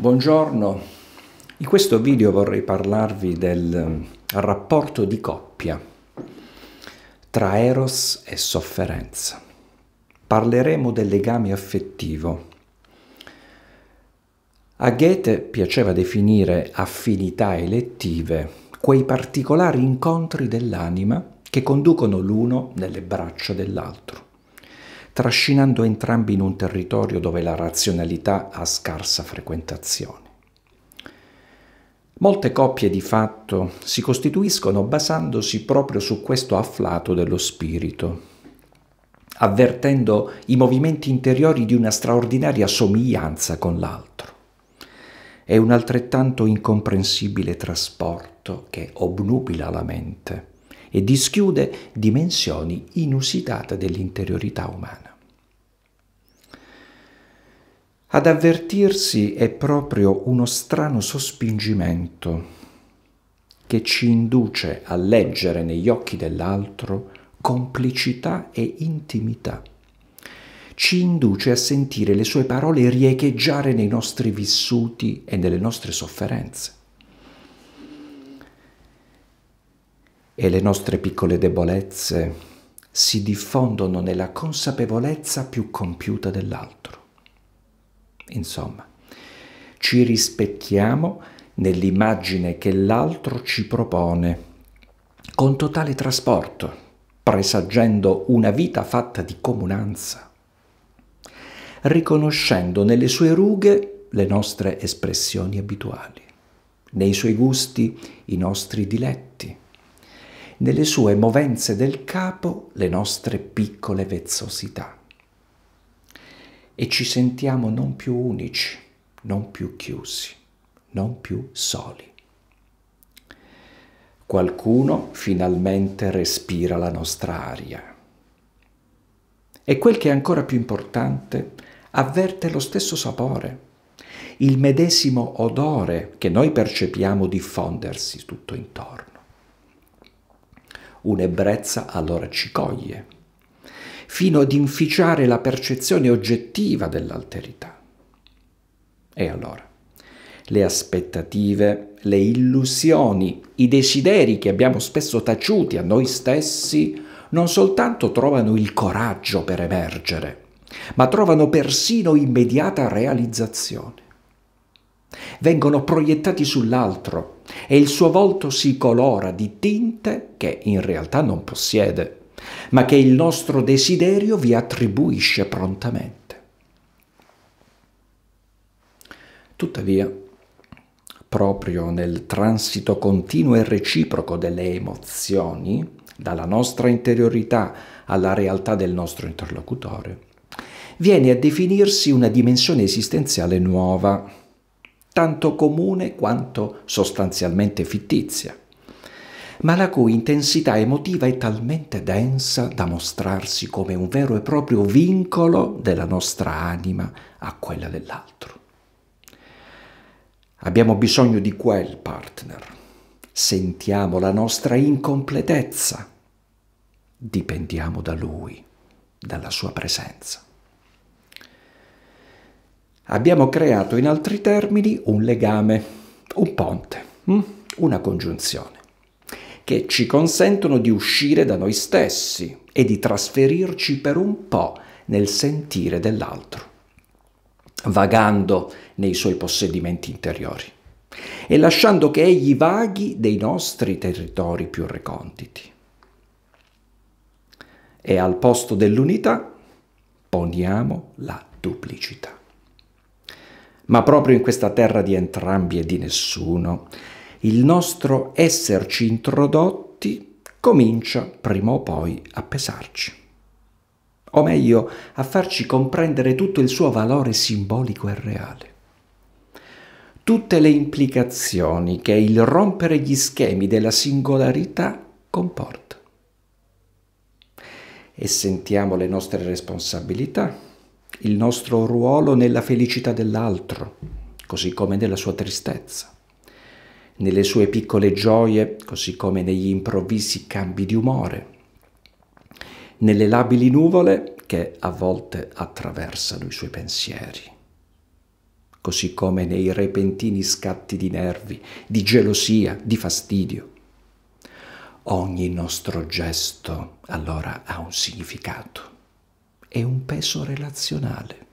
Buongiorno, in questo video vorrei parlarvi del eh, rapporto di coppia tra eros e sofferenza. Parleremo del legame affettivo. A Goethe piaceva definire affinità elettive quei particolari incontri dell'anima che conducono l'uno nelle braccia dell'altro trascinando entrambi in un territorio dove la razionalità ha scarsa frequentazione. Molte coppie di fatto si costituiscono basandosi proprio su questo afflato dello spirito, avvertendo i movimenti interiori di una straordinaria somiglianza con l'altro. È un altrettanto incomprensibile trasporto che obnubila la mente e dischiude dimensioni inusitate dell'interiorità umana. Ad avvertirsi è proprio uno strano sospingimento che ci induce a leggere negli occhi dell'altro complicità e intimità. Ci induce a sentire le sue parole riecheggiare nei nostri vissuti e nelle nostre sofferenze. E le nostre piccole debolezze si diffondono nella consapevolezza più compiuta dell'altro. Insomma, ci rispecchiamo nell'immagine che l'altro ci propone, con totale trasporto, presagendo una vita fatta di comunanza, riconoscendo nelle sue rughe le nostre espressioni abituali, nei suoi gusti i nostri diletti, nelle sue movenze del capo le nostre piccole vezzosità. E ci sentiamo non più unici, non più chiusi, non più soli. Qualcuno finalmente respira la nostra aria. E quel che è ancora più importante, avverte lo stesso sapore, il medesimo odore che noi percepiamo diffondersi tutto intorno un'ebbrezza allora ci coglie, fino ad inficiare la percezione oggettiva dell'alterità. E allora, le aspettative, le illusioni, i desideri che abbiamo spesso taciuti a noi stessi non soltanto trovano il coraggio per emergere, ma trovano persino immediata realizzazione. Vengono proiettati sull'altro e il suo volto si colora di tinte che in realtà non possiede, ma che il nostro desiderio vi attribuisce prontamente. Tuttavia, proprio nel transito continuo e reciproco delle emozioni, dalla nostra interiorità alla realtà del nostro interlocutore, viene a definirsi una dimensione esistenziale nuova, tanto comune quanto sostanzialmente fittizia, ma la cui intensità emotiva è talmente densa da mostrarsi come un vero e proprio vincolo della nostra anima a quella dell'altro. Abbiamo bisogno di quel partner, sentiamo la nostra incompletezza, dipendiamo da lui, dalla sua presenza abbiamo creato in altri termini un legame, un ponte, hm? una congiunzione, che ci consentono di uscire da noi stessi e di trasferirci per un po' nel sentire dell'altro, vagando nei suoi possedimenti interiori e lasciando che egli vaghi dei nostri territori più reconditi. E al posto dell'unità poniamo la duplicità ma proprio in questa terra di entrambi e di nessuno, il nostro esserci introdotti comincia prima o poi a pesarci. O meglio, a farci comprendere tutto il suo valore simbolico e reale. Tutte le implicazioni che il rompere gli schemi della singolarità comporta. E sentiamo le nostre responsabilità il nostro ruolo nella felicità dell'altro, così come nella sua tristezza, nelle sue piccole gioie, così come negli improvvisi cambi di umore, nelle labili nuvole che a volte attraversano i suoi pensieri, così come nei repentini scatti di nervi, di gelosia, di fastidio. Ogni nostro gesto allora ha un significato e un peso relazionale.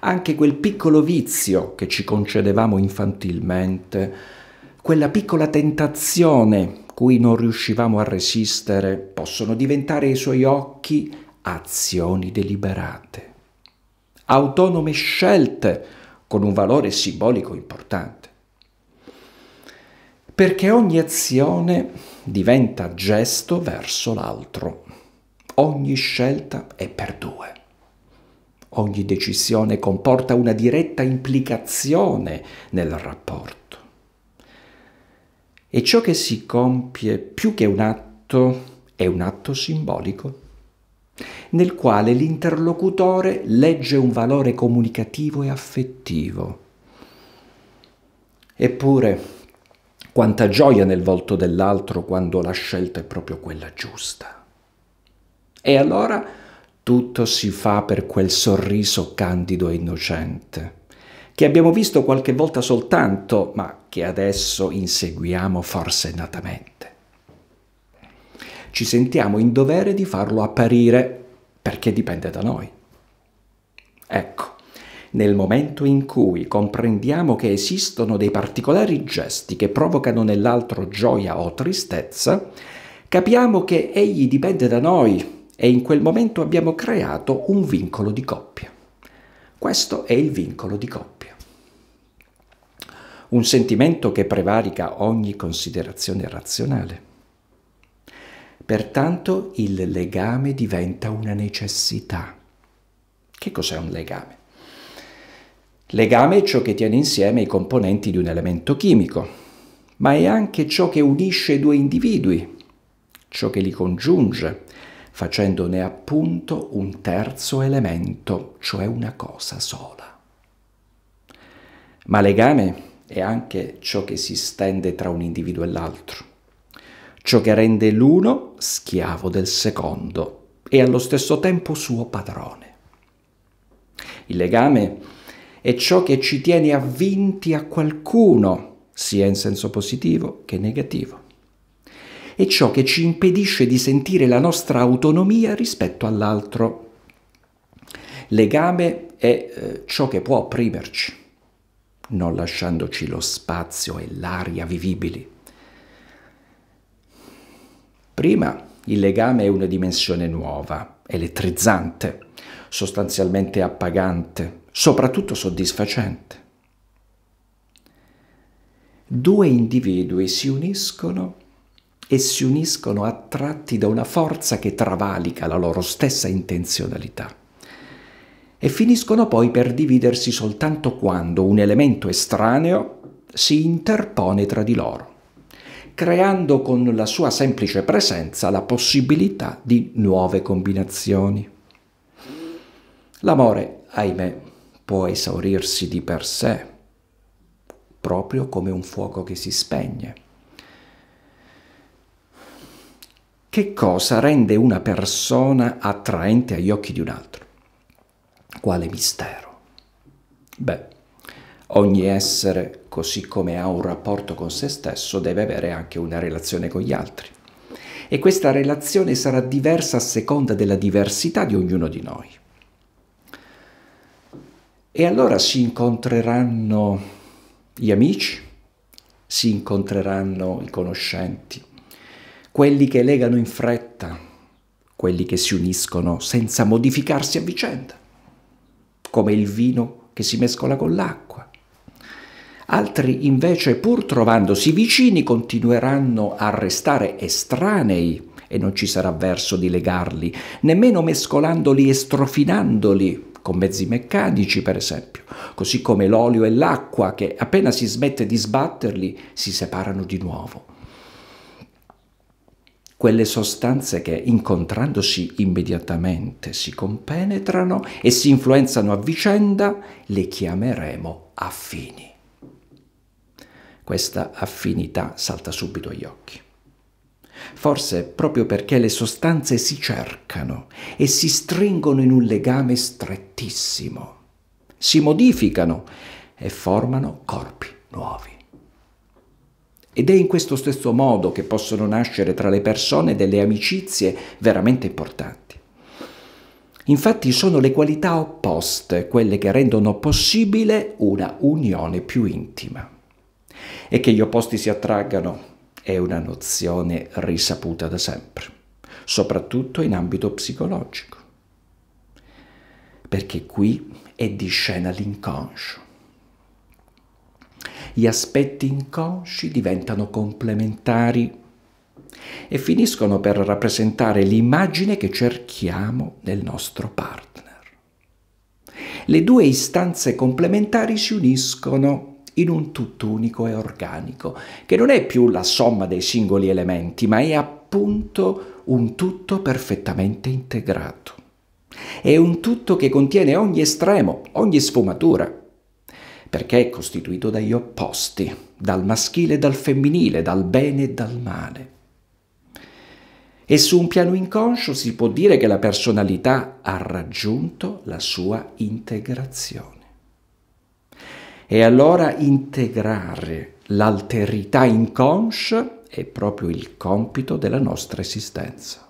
Anche quel piccolo vizio che ci concedevamo infantilmente, quella piccola tentazione cui non riuscivamo a resistere, possono diventare ai suoi occhi azioni deliberate, autonome scelte con un valore simbolico importante. Perché ogni azione diventa gesto verso l'altro, ogni scelta è per due. Ogni decisione comporta una diretta implicazione nel rapporto. E ciò che si compie più che un atto è un atto simbolico, nel quale l'interlocutore legge un valore comunicativo e affettivo. Eppure, quanta gioia nel volto dell'altro quando la scelta è proprio quella giusta. E allora tutto si fa per quel sorriso candido e innocente che abbiamo visto qualche volta soltanto, ma che adesso inseguiamo forsennatamente. Ci sentiamo in dovere di farlo apparire perché dipende da noi. Ecco, nel momento in cui comprendiamo che esistono dei particolari gesti che provocano nell'altro gioia o tristezza, capiamo che egli dipende da noi e in quel momento abbiamo creato un vincolo di coppia. Questo è il vincolo di coppia. Un sentimento che prevarica ogni considerazione razionale. Pertanto il legame diventa una necessità. Che cos'è un legame? Legame è ciò che tiene insieme i componenti di un elemento chimico, ma è anche ciò che unisce due individui, ciò che li congiunge, facendone appunto un terzo elemento, cioè una cosa sola. Ma legame è anche ciò che si stende tra un individuo e l'altro, ciò che rende l'uno schiavo del secondo e allo stesso tempo suo padrone. Il legame è ciò che ci tiene avvinti a qualcuno, sia in senso positivo che negativo è ciò che ci impedisce di sentire la nostra autonomia rispetto all'altro. Legame è eh, ciò che può opprimerci, non lasciandoci lo spazio e l'aria vivibili. Prima il legame è una dimensione nuova, elettrizzante, sostanzialmente appagante, soprattutto soddisfacente. Due individui si uniscono e si uniscono attratti da una forza che travalica la loro stessa intenzionalità e finiscono poi per dividersi soltanto quando un elemento estraneo si interpone tra di loro, creando con la sua semplice presenza la possibilità di nuove combinazioni. L'amore, ahimè, può esaurirsi di per sé, proprio come un fuoco che si spegne Che cosa rende una persona attraente agli occhi di un altro? Quale mistero? Beh, ogni essere, così come ha un rapporto con se stesso, deve avere anche una relazione con gli altri. E questa relazione sarà diversa a seconda della diversità di ognuno di noi. E allora si incontreranno gli amici, si incontreranno i conoscenti, quelli che legano in fretta, quelli che si uniscono senza modificarsi a vicenda, come il vino che si mescola con l'acqua. Altri invece, pur trovandosi vicini, continueranno a restare estranei e non ci sarà verso di legarli, nemmeno mescolandoli e strofinandoli con mezzi meccanici, per esempio, così come l'olio e l'acqua che appena si smette di sbatterli si separano di nuovo quelle sostanze che incontrandosi immediatamente si compenetrano e si influenzano a vicenda, le chiameremo affini. Questa affinità salta subito agli occhi. Forse proprio perché le sostanze si cercano e si stringono in un legame strettissimo, si modificano e formano corpi nuovi. Ed è in questo stesso modo che possono nascere tra le persone delle amicizie veramente importanti. Infatti sono le qualità opposte quelle che rendono possibile una unione più intima. E che gli opposti si attraggano è una nozione risaputa da sempre, soprattutto in ambito psicologico. Perché qui è di scena l'inconscio gli aspetti inconsci diventano complementari e finiscono per rappresentare l'immagine che cerchiamo nel nostro partner. Le due istanze complementari si uniscono in un tutto unico e organico, che non è più la somma dei singoli elementi, ma è appunto un tutto perfettamente integrato. È un tutto che contiene ogni estremo, ogni sfumatura, perché è costituito dagli opposti, dal maschile e dal femminile, dal bene e dal male. E su un piano inconscio si può dire che la personalità ha raggiunto la sua integrazione. E allora integrare l'alterità inconscia è proprio il compito della nostra esistenza.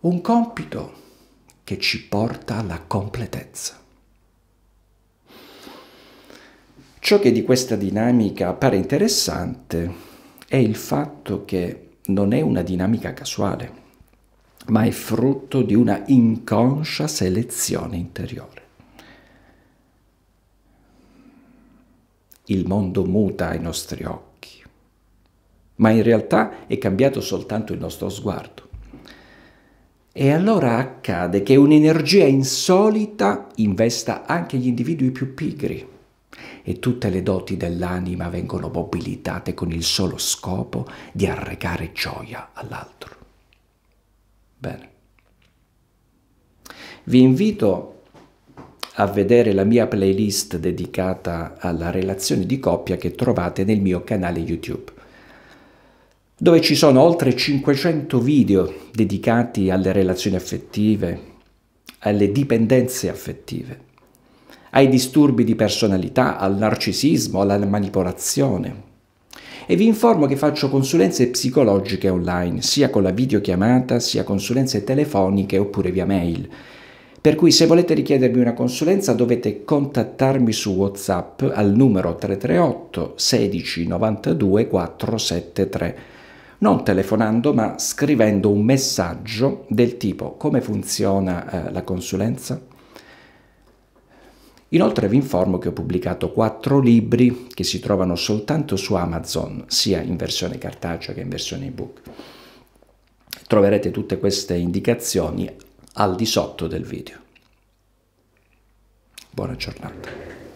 Un compito che ci porta alla completezza. Ciò che di questa dinamica appare interessante è il fatto che non è una dinamica casuale, ma è frutto di una inconscia selezione interiore. Il mondo muta ai nostri occhi, ma in realtà è cambiato soltanto il nostro sguardo. E allora accade che un'energia insolita investa anche gli individui più pigri e tutte le doti dell'anima vengono mobilitate con il solo scopo di arrecare gioia all'altro. Bene. Vi invito a vedere la mia playlist dedicata alla relazione di coppia che trovate nel mio canale YouTube, dove ci sono oltre 500 video dedicati alle relazioni affettive, alle dipendenze affettive ai disturbi di personalità, al narcisismo, alla manipolazione. E vi informo che faccio consulenze psicologiche online, sia con la videochiamata, sia consulenze telefoniche oppure via mail. Per cui se volete richiedermi una consulenza dovete contattarmi su WhatsApp al numero 338 16 92 473, non telefonando ma scrivendo un messaggio del tipo come funziona eh, la consulenza? Inoltre vi informo che ho pubblicato quattro libri che si trovano soltanto su Amazon, sia in versione cartacea che in versione ebook. Troverete tutte queste indicazioni al di sotto del video. Buona giornata.